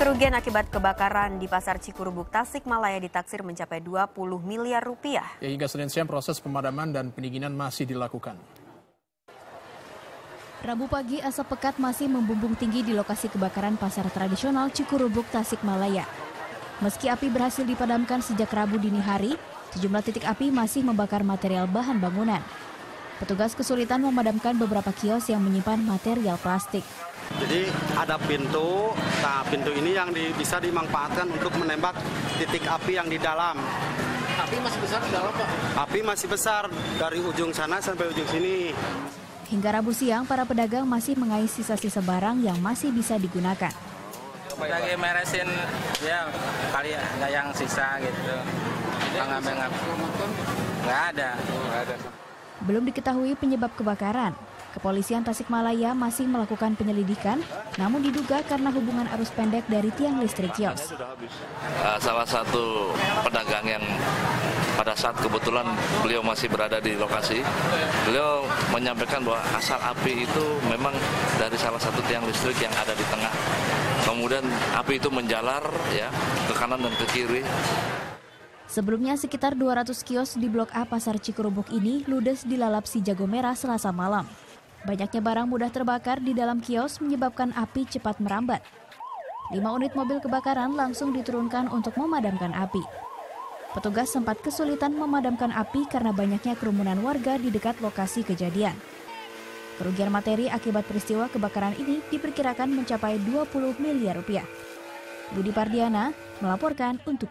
Kerugian akibat kebakaran di Pasar Cikurubuk Tasikmalaya ditaksir mencapai 20 miliar rupiah. Ya, hingga Senin siang proses pemadaman dan pendinginan masih dilakukan. Rabu pagi asap pekat masih membumbung tinggi di lokasi kebakaran pasar tradisional Cikurubuk Tasikmalaya. Meski api berhasil dipadamkan sejak Rabu dini hari, sejumlah titik api masih membakar material bahan bangunan. Petugas kesulitan memadamkan beberapa kios yang menyimpan material plastik. Jadi ada pintu, nah pintu ini yang di, bisa dimanfaatkan untuk menembak titik api yang di dalam. Api masih besar di dalam, Pak? Api masih besar dari ujung sana sampai ujung sini. Hingga Rabu siang, para pedagang masih mengais sisa-sisa barang yang masih bisa digunakan. Lagi meresin, ya kali ada yang sisa gitu. Ada. Nggak ada. Belum diketahui penyebab kebakaran. Kepolisian Tasikmalaya masih melakukan penyelidikan, namun diduga karena hubungan arus pendek dari tiang listrik kios. Uh, salah satu pedagang yang pada saat kebetulan beliau masih berada di lokasi, beliau menyampaikan bahwa asal api itu memang dari salah satu tiang listrik yang ada di tengah. Kemudian api itu menjalar ya ke kanan dan ke kiri. Sebelumnya sekitar 200 kios di Blok A Pasar Cikurubuk ini ludes dilalap si jago merah selasa malam. Banyaknya barang mudah terbakar di dalam kios menyebabkan api cepat merambat. Lima unit mobil kebakaran langsung diturunkan untuk memadamkan api. Petugas sempat kesulitan memadamkan api karena banyaknya kerumunan warga di dekat lokasi kejadian. Kerugian materi akibat peristiwa kebakaran ini diperkirakan mencapai 20 miliar rupiah. Budi Pardiana melaporkan untuk